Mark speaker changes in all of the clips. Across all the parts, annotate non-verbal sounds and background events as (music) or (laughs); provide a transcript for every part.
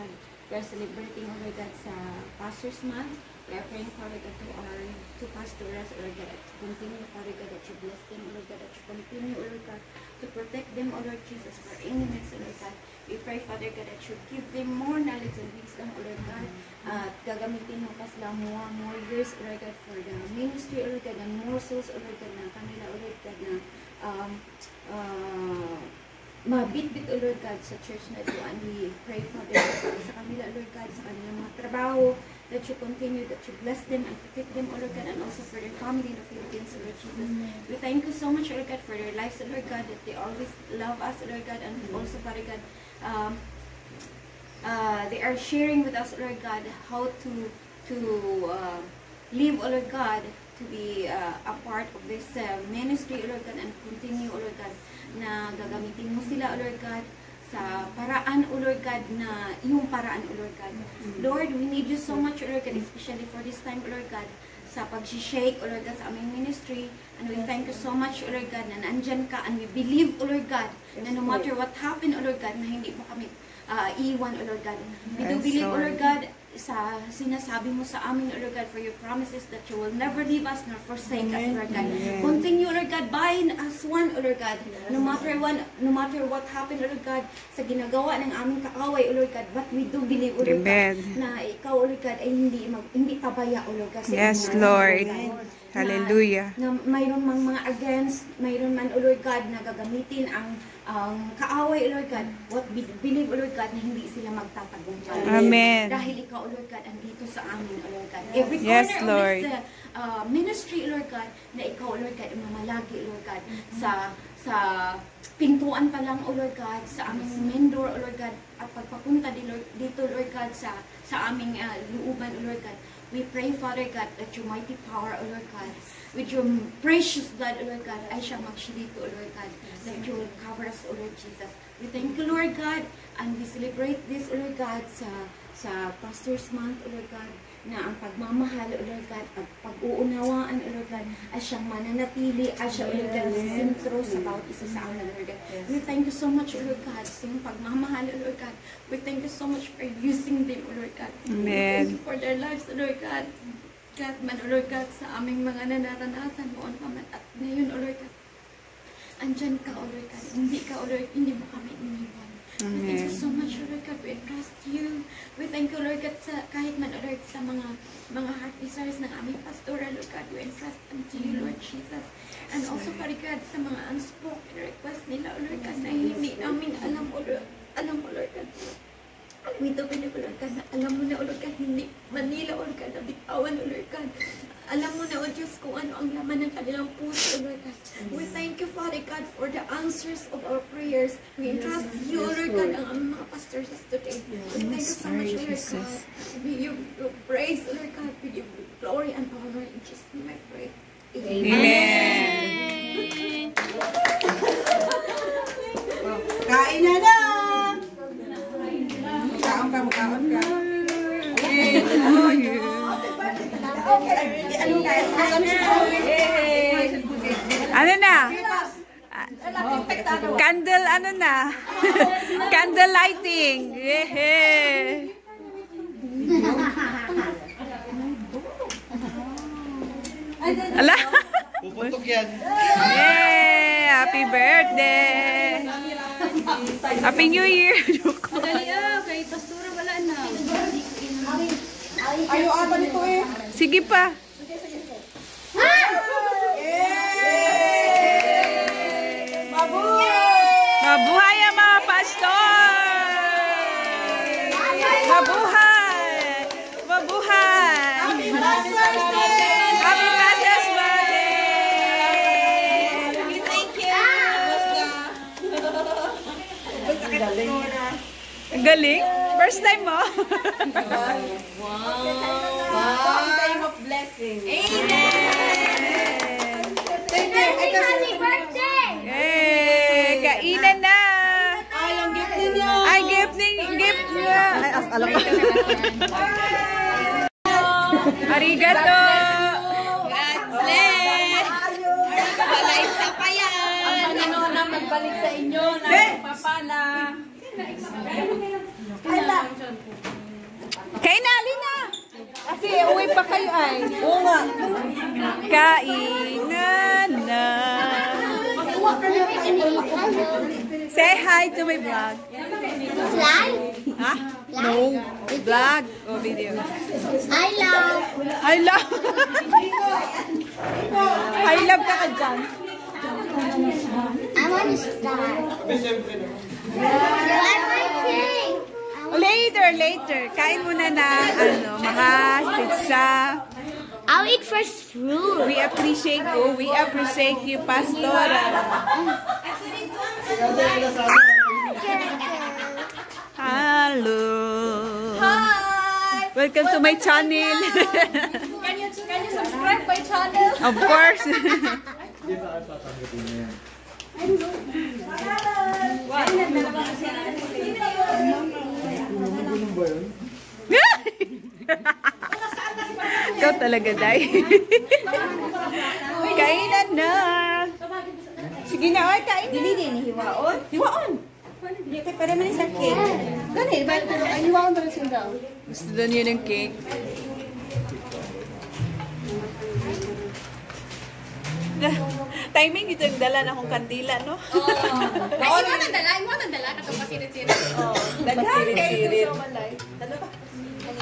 Speaker 1: God. We are celebrating, O Lord God, sa Pastor's Month. We are praying, Father God, to our two pastors, O Lord God, to continue, Father God, that you bless them, O Lord God, that you continue, O Lord God, to protect them, O Lord Jesus, for enemies, O Lord God. We pray, Father God, that you give them more knowledge and wisdom, O Lord God, at gagamitin mo pa sila more, more years, O Lord God, for the ministry, O Lord God, and more souls, O Lord God, na kanila, O Lord God, na um, uh, mabit-bit, O Lord God, sa church na ito. And we pray, Father sa kanila, O Lord God, sa kanilang mga trabaho, that you continue, that you bless them and protect them, O Lord God, and also for their family in the Philippines, O Lord Jesus. We thank you so much, O Lord God, for their lives, O Lord God, that they always love us, O Lord God, and also, Father God, um, uh, they are sharing with us, Lord God, how to to uh, live, O Lord God, to be uh, a part of this uh, ministry, O Lord God, and continue, O Lord God, na gagamitin mo sila, O Lord God, sa paraan, O Lord God, na yung paraan, O Lord God. Lord, we need you so much, O Lord God, especially for this time, O Lord God, sa pag-shake, O Lord God, sa aming ministry. And we thank you so much, O Lord God, na nandyan ka. And we believe, O Lord God, na no matter what happened, O Lord God, na hindi mo kami uh, iwan, O Lord God. We do believe, O.
Speaker 2: Lord
Speaker 1: God, sa sinasabi mo sa amin, O Lord God, for your promises that you will never leave us nor forsake us, Lord God.
Speaker 2: Amen.
Speaker 1: Continue, Lord God, bind us one, O Lord God. No matter one, no matter what happened, O Lord God, sa ginagawa ng aming kaaway, O Lord God, but we do believe, O Lord
Speaker 2: Amen.
Speaker 1: God, na ikaw, O Lord God, ay hindi, mag, hindi pabaya, O Lord God. sa
Speaker 2: Yes,
Speaker 1: inyo,
Speaker 2: Lord.
Speaker 1: God.
Speaker 2: Hallelujah.
Speaker 1: Na, na mayroon mang mga against, mayroon man, O Lord God, na gagamitin ang ang kaaway, O Lord God, what believe, Lord God, na hindi sila magtatagumpay.
Speaker 2: Amen.
Speaker 1: Dahil ikaw, Lord God, andito sa amin, Lord God. Every
Speaker 2: Yes,
Speaker 1: corner
Speaker 2: Lord.
Speaker 1: of this uh, uh, ministry, Lord God, na ikaw, Lord God, ang mamalagi, Lord God, sa sa pintuan pa lang, O Lord God, sa aming main door, O Lord God, at pagpapunta dito, Lord God, sa sa aming uh, looban, O Lord God. We pray, Father God, that your mighty power, O Lord God, with your precious blood, O Lord God, ay siyang magsilito, O Lord God, that you will cover us, O Lord Jesus. We thank you, Lord God, and we celebrate this, O Lord God, sa sa Pastor's Month, O Lord God, na ang pagmamahal, O Lord God, at pag-uunawaan, O Lord God, ay siyang mananatili, ay siya, O Lord God, sa sentro sa bawat isa sa amin, O Lord God. We thank you so much, O Lord God, sa iyong pagmamahal, O Lord God. We thank you so much for using them, O Lord God. We
Speaker 2: Amen.
Speaker 1: Thank you for their lives, O Lord God. God man, O Lord God, sa aming mga nanaranasan noon pa man at ngayon, O Lord God. Andyan ka, O Lord God. Hindi ka, O Lord, hindi mo kami iniwan. Thank you so much, O Lord God. We trust you. We thank you, Lord God, sa kahit man, O Lord, sa mga mga heart desires ng aming pastora, Lord God. We entrust unto you, Lord Jesus. And also, Father God, sa mga unspoken request nila, O Lord God, na hindi namin alam, O Lord, alam mo, Lord God. We do believe, O Lord God, na alam mo na, O Lord God, hindi Manila, O Lord God, na bitawan, O Lord God. Alam mo na, O Diyos, kung ano ang laman ng kanilang puso, oh Lord God. We thank you, Father God, for the answers of our prayers. We entrust you, Lord God, ang aming mga pastors today. We thank you so much, Lord God. We give you praise, Lord God. We give you glory and honor. In Jesus' name I pray.
Speaker 2: Amen.
Speaker 3: Ano?
Speaker 2: Ano na? Candle, ano na? (laughs) Candle lighting. Yehey! Ala?
Speaker 4: Puputok yan.
Speaker 2: Yay! Happy birthday! Happy New Year! (laughs)
Speaker 3: Ayaw ata nito eh.
Speaker 2: Sige pa. Mabuhay ang mga pastor! Mabuhay! Mabuhay! Happy Mother's Birthday!
Speaker 3: Thank you.
Speaker 2: Ang galing. First time mo.
Speaker 3: Wow. Time of blessing.
Speaker 2: Amen!
Speaker 3: Happy
Speaker 2: Yay! Kainan na!
Speaker 3: Ay, ang gift ninyo.
Speaker 2: Ay, gift ni gift niya. Ay, as alam ko. (laughs) Arigato!
Speaker 3: Balay sa payan. Ang Panginoon na magbalik sa inyo na papala. Kain na,
Speaker 2: Alina! Kasi uwi pa kayo ay. Oo nga. Kain na na. Say hi to my vlog.
Speaker 3: Vlog?
Speaker 2: Ha? No. Vlog or video.
Speaker 3: I love.
Speaker 2: I love. I love ka ka dyan.
Speaker 3: I want to start.
Speaker 2: Later, later. Kain muna na, ano, mga pizza.
Speaker 3: I'll eat first fruit.
Speaker 2: We appreciate you. We appreciate you, Pastora. Hello. Hi. Welcome to my channel.
Speaker 1: Can you, can you subscribe my channel?
Speaker 2: of course. (laughs) Ikaw talaga, Day. (laughs) Kainan na. Sige na, oy, kain na.
Speaker 4: Dili din hiwaon. Hiwaon. Di kay para man sa cake. Gani ba ay hiwaon ba sin daw?
Speaker 2: Gusto doon yun ng cake. Timing ito yung dala na akong kandila, no?
Speaker 1: Ay, mo nang dala, mo nang dala, nakapasirit-sirit.
Speaker 4: Nagsirit-sirit.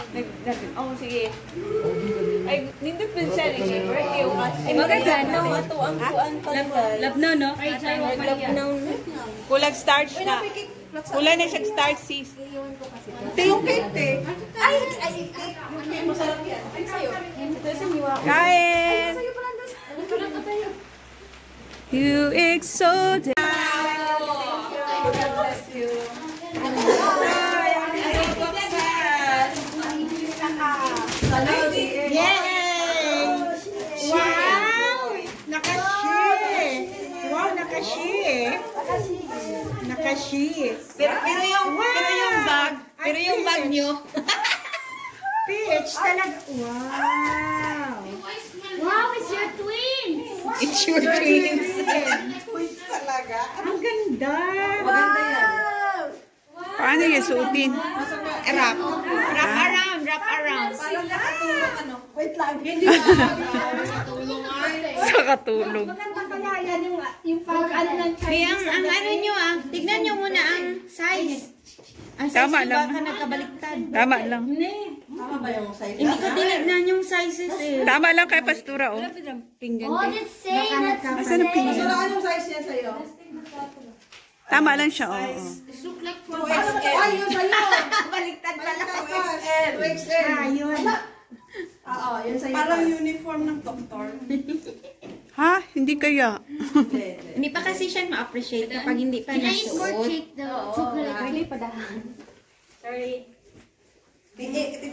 Speaker 2: Nag- nag- Oh, sige. Ay, nindot po siya. Birthday yung
Speaker 4: Ay maganda no ato ang kuan pa.
Speaker 1: Labno, no? Ay, chay,
Speaker 4: Labnaw.
Speaker 2: Kulang starch na. Kulang na siyang starch, sis.
Speaker 4: Ito yung cake te. Ay ay. Yung cake masarap yan. Ay sayo. Ito sa hiwaon.
Speaker 2: Kain! You exalted.
Speaker 4: Wow! Nakashi! Wow! Pero pero yung pero yung bag, pero yung bag nyo. Peach talaga. Wow!
Speaker 3: Wow, it's your twins.
Speaker 4: It's your. Twins talaga. Ang ganda. Maganda yan.
Speaker 2: Paano yung suotin?
Speaker 4: Wrap. Wrap around, wrap around. Wait lang. Hindi
Speaker 2: Sa (laughs) katulog.
Speaker 4: Maganda pala yan yung, yung pag ano ng Chinese.
Speaker 3: ang, ang ano nyo ah, tignan nyo muna ang size. Ang size
Speaker 2: Tama lang.
Speaker 3: baka nagkabaliktad.
Speaker 2: Tama lang.
Speaker 4: Tama ba yung size?
Speaker 3: Hindi ko tinignan yung sizes eh.
Speaker 2: Tama lang kay Pastura, oh.
Speaker 3: Oh, let's say that's
Speaker 2: Asan ang pinggan?
Speaker 4: Ano yung size niya sa'yo?
Speaker 2: Tama lang siya. Oh,
Speaker 3: look like for
Speaker 4: Ay, yun sa'yo. (laughs)
Speaker 3: baliktad pala.
Speaker 4: 2XL. 2XL. Ah, yun. Oo, yun sa'yo. Parang uniform ng doktor.
Speaker 2: Ha? Hindi kaya.
Speaker 3: Hindi pa kasi siya ma-appreciate kapag hindi pa nasuot.
Speaker 1: cake daw. Chocolate. Pwede pa dahan.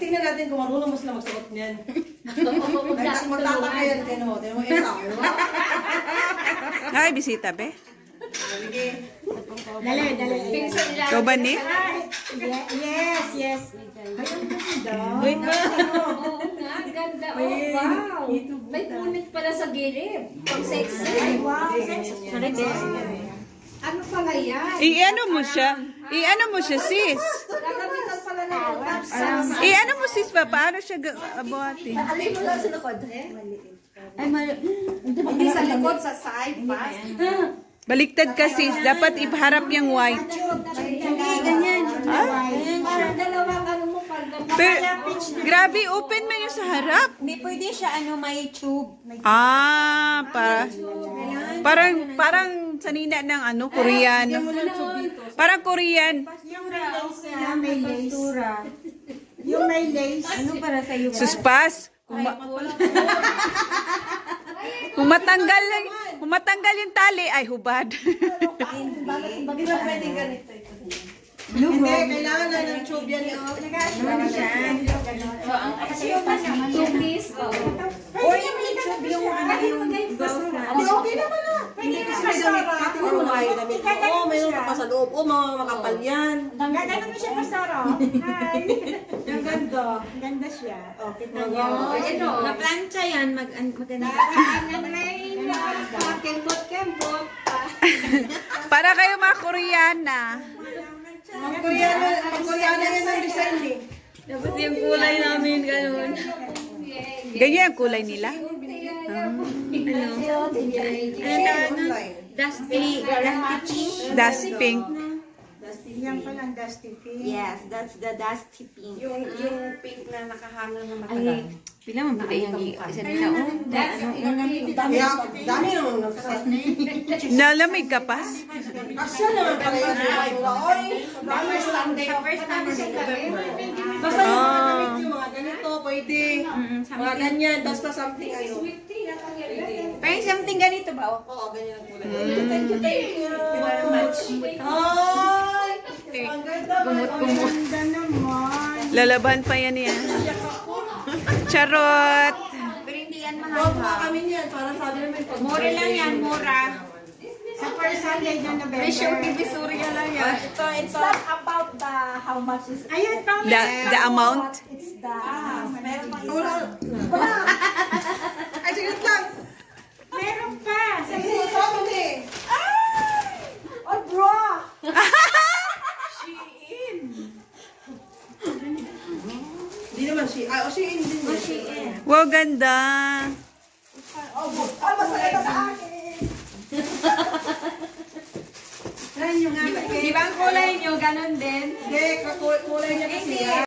Speaker 4: Titingnan natin kung marunong mo sila magsuot niyan. (laughs) Magtataka yan. Tinan mo. Tinan mo isa.
Speaker 2: Ay, bisita, be.
Speaker 3: Dali, dali.
Speaker 2: Ikaw ba ni?
Speaker 4: Yes, yes. Ay?
Speaker 1: Oo nga, ganda. Oh, wow. May punit pala sa gilid. Pag sexy.
Speaker 4: Ay, wow. Sexy. Ano pala yan?
Speaker 2: I-ano mo siya? I-ano mo siya, sis?
Speaker 4: Wraps.
Speaker 2: I-ano mo, sis, pa? Paano siya abuhati?
Speaker 4: Alin mo lang sa likod.
Speaker 3: Ay, mal...
Speaker 4: Hindi sa likod, sa side pa.
Speaker 2: Baliktad ka, sis. Dapat ipaharap yung white.
Speaker 3: Hindi, ganyan.
Speaker 4: Parang dalawang ano mo
Speaker 2: Pero, grabe, open man yung sa harap.
Speaker 3: Hindi pwede siya, ano, may tube.
Speaker 2: Ah, para, parang, parang sanina ng ano, Koreano. Parang Korean.
Speaker 4: Yung may lace. Yung may lace.
Speaker 3: Ano para sa'yo?
Speaker 2: Suspas. Kung, ma- (laughs) kung matanggal lang, kung matanggal yung tali, ay hubad.
Speaker 4: Hindi ba pwede ganito ito? Hindi, kailangan na ng tube yan. oh. Ano siya?
Speaker 1: Two-piece. Oo.
Speaker 4: Or yung may tube yung ano yung gloves na. Hindi, okay naman na. Pwede ka sa Sara. Tingnan mo na yung damit. Oo, mayroon ka pa sa loob. Oo, mga makapal yan. Ganda naman siya pa Sara. Hi. (laughs) Ang ganda. Ang ganda siya. Okay, tignan niyo.
Speaker 1: Ano?
Speaker 3: Na-plancha yan, mag maganda.
Speaker 4: Kembot-kembot. (laughs)
Speaker 2: Para kayo mga Koreana.
Speaker 4: Mga Koreano, mga Koreano yan ang design eh.
Speaker 3: Tapos yung kulay namin, ganun.
Speaker 2: Ganyan ang kulay nila.
Speaker 1: Ano tawag nun? Dusty, dusty pink.
Speaker 2: Dust pink.
Speaker 5: Yan palang dusty pink.
Speaker 1: Yes, that's the dusty pink.
Speaker 4: Yung, yung pink na nakahanglan na matagal.
Speaker 1: Pila man po yung isa nila. Oh,
Speaker 4: Dami, dami nagsasabi.
Speaker 2: Nalamig ka pa?
Speaker 4: Asya naman pala yung yung laoy. First Sunday.
Speaker 1: First time na
Speaker 4: Basta yung mga
Speaker 2: Ah.
Speaker 4: damit yung mga ganito, pwede. Mga ganyan, basta something ano.
Speaker 1: Parang something ganito ba? Oh?
Speaker 4: Oo, ganyan ang kulay. Thank you, thank you. Thank you very much. Ay! Ang ganda. Gumot-gumot.
Speaker 5: Ganda naman.
Speaker 2: Lalaban pa yan yan. Charot!
Speaker 1: Pero hindi yan mahal
Speaker 4: Huwag pa
Speaker 1: ha.
Speaker 4: kami niyan, para sabi namin pag
Speaker 1: Mura lang yan, mura.
Speaker 5: Sa first Sunday na November.
Speaker 1: Presyo Divisoria lang yan.
Speaker 4: Ito, ito.
Speaker 3: about the how much is
Speaker 5: Ayun, pang
Speaker 2: The, the amount?
Speaker 3: it's the
Speaker 4: Wala. (laughs) Ay, sige lang.
Speaker 5: Meron pa. Sa
Speaker 4: Sige, sabi ni.
Speaker 3: Oh, bro!
Speaker 4: Hindi naman si, ah, o si in din. O si in.
Speaker 2: Wow, ganda.
Speaker 3: Oh, ito sa akin!
Speaker 5: Yan yung nga.
Speaker 1: Di ba ang kulay nyo, ganun din?
Speaker 4: Hindi, kakulay niya kasi.